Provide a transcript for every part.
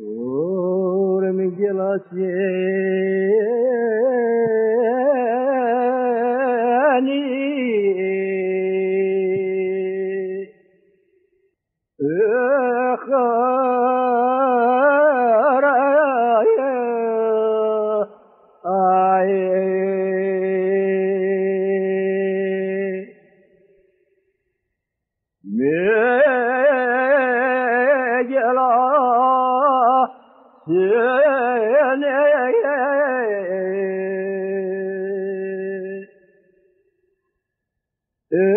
Uğrum gilasyeni Yeah.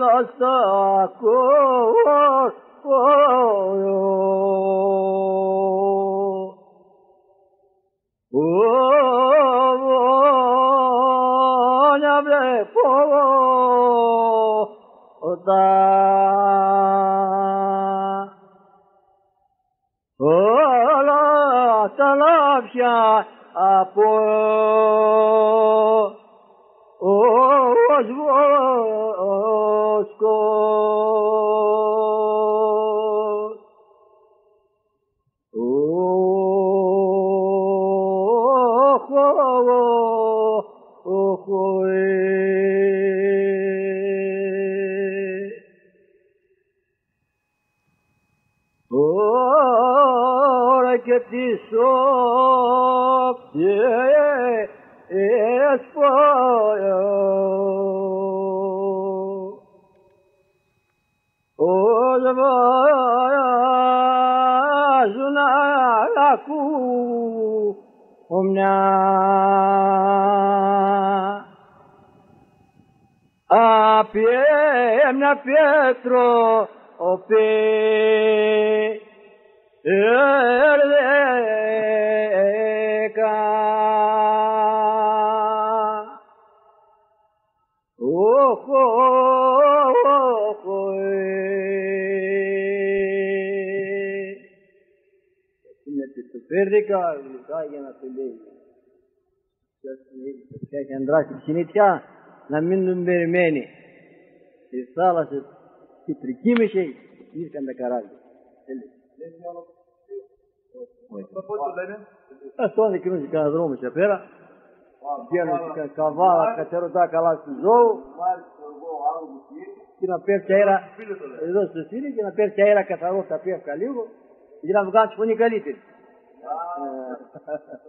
Ωρα ψηλά στα Όνια βλέπω τα όλα τα λάφια 心をここへ。Oreketi ομνιά. Απιέ, εμνιά. Ο, ο, ο, ο, ο, ο, Πέρδικα, γλυκά για να του λέει. Ποια έχει αντράσει τη συνήθεια να μην τον περιμένει. Στις θάλασσες και τρικίμησε ήρθαν τα καράβια. Αυτό είναι εκείνος και κανένα δρόμο σε πέρα. Βγαίνουν και καβάλα, κατερωτά καλά του ζώου. Και να πέφτει αέρα εδώ στο στήλι και να πέφτει αέρα καθαρό τα πέφκα λίγο για να βγάλει φωνή καλύτερη. 啊。哈哈